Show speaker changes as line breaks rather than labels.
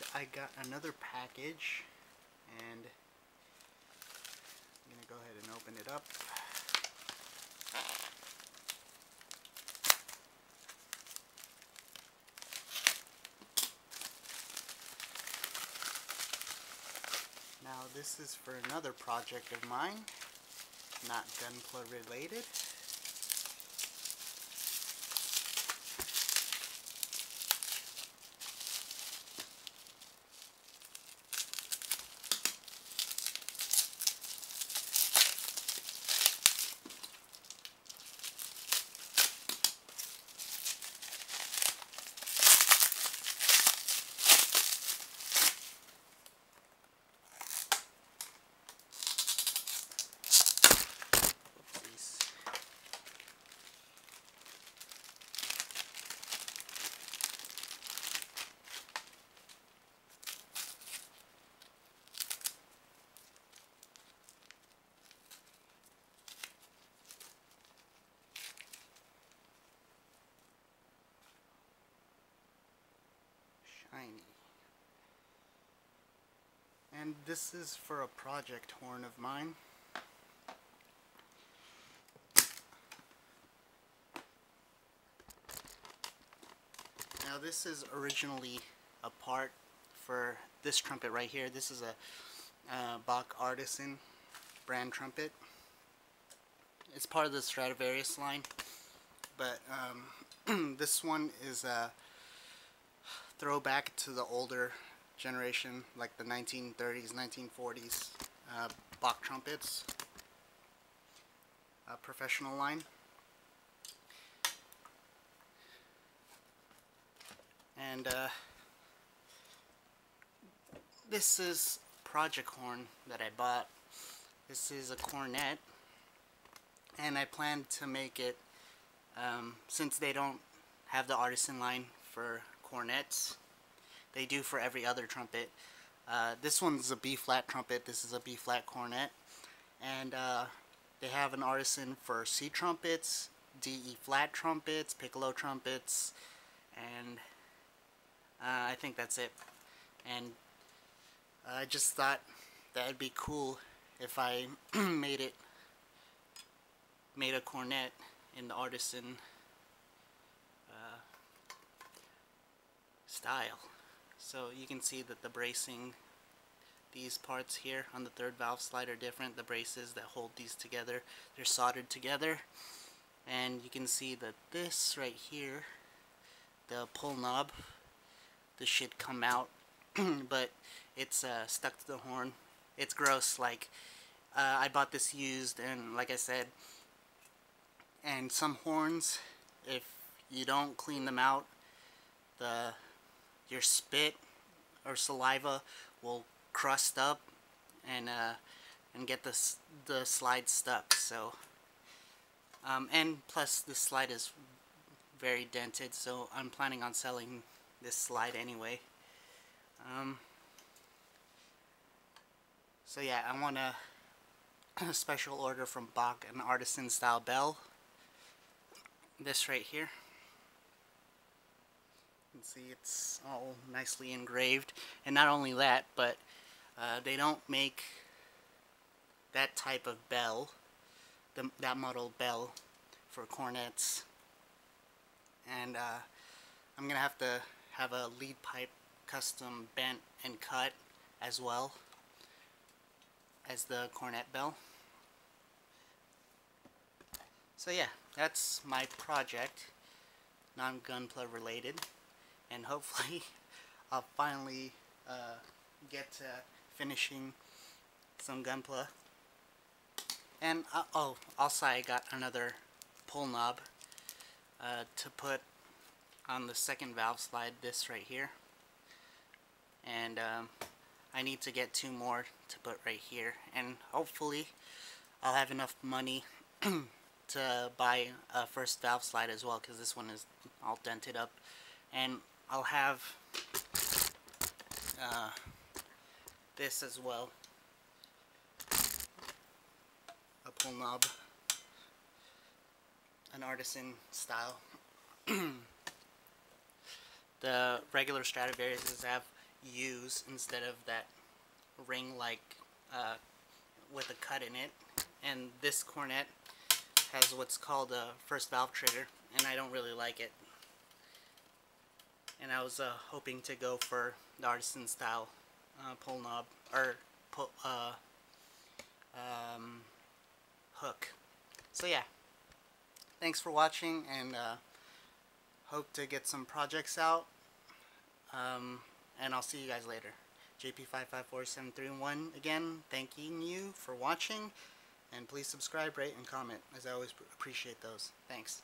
And I got another package and I'm gonna go ahead and open it up. Now this is for another project of mine, not Gunpla related. Shiny. And this is for a project horn of mine. Now this is originally a part for this trumpet right here. This is a uh, Bach Artisan brand trumpet. It's part of the Stradivarius line, but um, this one is a throwback to the older generation, like the 1930s, 1940s uh, Bach trumpets, uh, professional line. and uh, this is project horn that I bought this is a cornet and I plan to make it um, since they don't have the artisan line for cornets. They do for every other trumpet. Uh, this one's a B flat trumpet. This is a B flat cornet. And uh, they have an artisan for C trumpets D E flat trumpets piccolo trumpets and uh, I think that's it. And I just thought that would be cool if I made it, made a cornet in the artisan style. So you can see that the bracing, these parts here on the third valve slide are different. The braces that hold these together, they're soldered together. And you can see that this right here, the pull knob this should come out but it's uh, stuck to the horn it's gross like uh, I bought this used and like I said and some horns if you don't clean them out the your spit or saliva will crust up and uh, and get the, the slide stuck so um, and plus the slide is very dented so I'm planning on selling this slide anyway. Um, so yeah, I want a, a special order from Bach, an artisan style bell. This right here. Can see it's all nicely engraved. And not only that, but uh, they don't make that type of bell, the, that model bell for cornets. And uh, I'm going to have to have a lead pipe custom bent and cut as well as the cornet bell. So yeah, that's my project, non-gunpla related, and hopefully I'll finally uh, get to finishing some gunpla. And, uh, oh, also I got another pull knob uh, to put on the second valve slide this right here. And um, I need to get two more to put right here. And hopefully I'll have enough money to buy a first valve slide as well because this one is all dented up. And I'll have uh, this as well. A pull knob. An artisan style. The regular Stradivariuses have use instead of that ring like uh, with a cut in it. And this cornet has what's called a first valve trigger and I don't really like it and I was uh, hoping to go for the artisan style uh, pull knob or pull, uh, um, hook. So yeah. Thanks for watching and uh, hope to get some projects out. Um, and I'll see you guys later. JP554731 again thanking you for watching. And please subscribe rate and comment. As I always appreciate those. Thanks